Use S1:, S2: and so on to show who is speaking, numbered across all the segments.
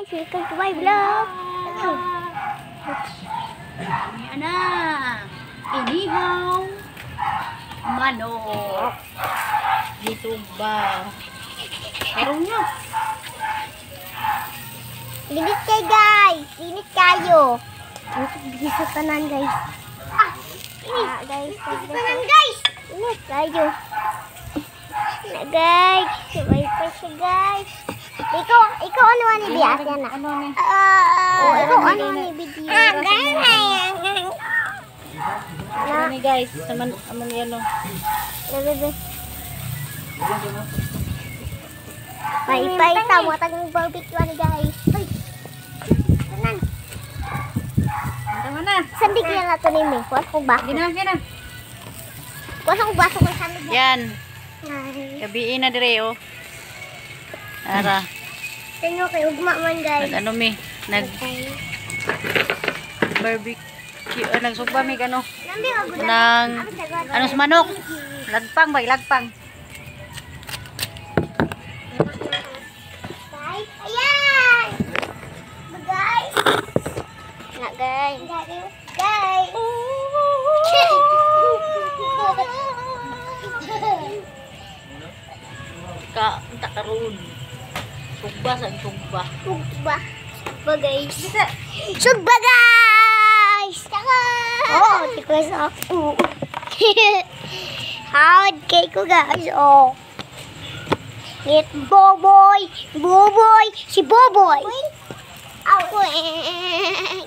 S1: guys, welcome to my vlog.
S2: Yan na. Inihaw. Manok. Dito ba? Meron nga.
S1: Linit kayo guys, linit kayo. Linit sa tanan guys. Ah, linit. guys, sa tanan guys. Linit kayo. Na guys, sabay pa siya guys. Ikaw, ikaw ano ni Bias yan na?
S2: Ano ni?
S1: Oh, ikaw ano ni Bias? Ah, ganyan.
S2: Ano ni guys? Naman, ano ni ano?
S1: Bebe. Pay-pay ta mo tag barbecue ni guys. Tanan.
S2: Tama na.
S1: Sandig yan na to ni May. Kuwas kong baso.
S2: Gina, gina.
S1: Kuwas kong baso kay sandig.
S2: Yan. Gabiin na dire oh. Tara.
S1: Tingnan kay ugma man guys.
S2: Nag ano mi? Nag barbecue. Uh, nagsugba mi ano? Nang ano sa manok? Lagpang ba? Lagpang.
S1: Guys, ayan. Guys. Na guys. Guys.
S2: Ka, takaroon. Sugba sa sugba.
S1: Sugba. Sugba guys. Sugba guys! Saka! Oh, tikwas ako. Hawad kay ko guys. Oh. Ngit Boboy! Boboy! Si Boboy! Ako eh.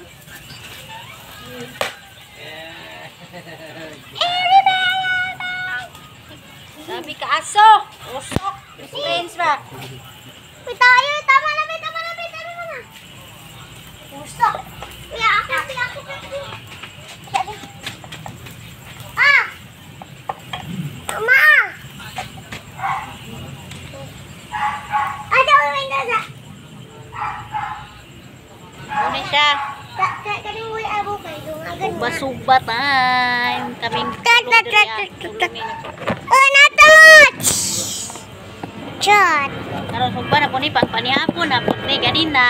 S2: Sabi ka aso. Usok. Friends ba?
S1: Uy, tayo! Tama na, be! Tama na, be! Tama na na! Gusto! Kuya, ako, kuya, ako, kuya, ako. Sabi. Ah! Tama! Ano, may nasa?
S2: Ano siya?
S1: Ka- ka- Kanong wala abo kayo, agad na.
S2: Sugba-sugba time. Kaming
S1: tat, tat, tat, tat. Oh, natouch! Chot!
S2: Karon sugba na po ni pagpanihapon na po ni ganina.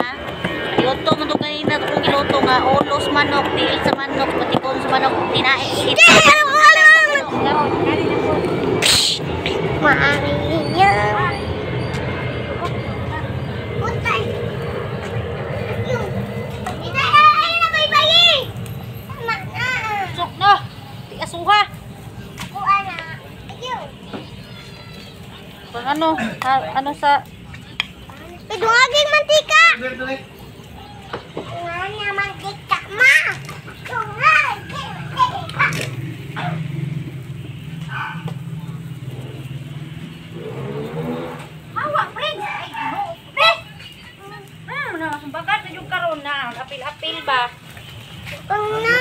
S2: Luto mo to ganina to kung giluto nga ulos manok, dil sa manok, patikon sa manok,
S1: mo! Maari
S2: Pag ano, ha- ano sa
S1: Pidungagin mantika. Nga mantika, ma. Dungagin mantika.
S2: Hawa, friends. Ay, no. Friends. Hmm, na, bagat na yung karon na. Apil-apil ba?
S1: Na.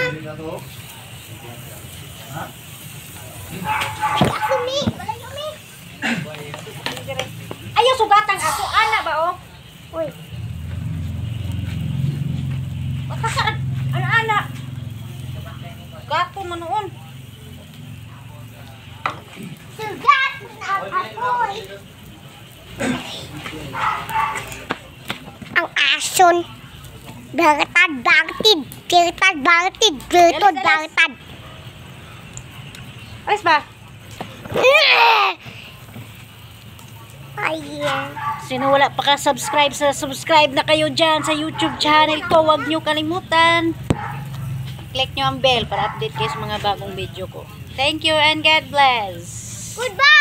S1: Mi. Malayo, mi.
S2: Ayaw sugatang aso, ana ba oh?
S1: Uy.
S2: Makasaan. Ano, ana? Gato man noon.
S1: Sugat na apoy. Ang ason. Bertad, bertid. Bertad, bertid. Bertad, bertad.
S2: Ayos ba?
S1: Ayan.
S2: Sino wala pa ka-subscribe sa subscribe na kayo dyan sa YouTube channel ko. Huwag nyo kalimutan. Click nyo ang bell para update kayo sa mga bagong video ko. Thank you and God bless.
S1: Goodbye!